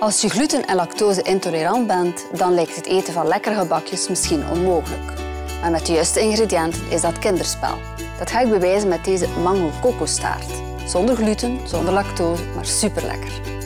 Als je gluten- en lactose-intolerant bent, dan lijkt het eten van lekkere gebakjes misschien onmogelijk. Maar met de juiste ingrediënten is dat kinderspel. Dat ga ik bewijzen met deze mango kokostaart. Zonder gluten, zonder lactose, maar superlekker.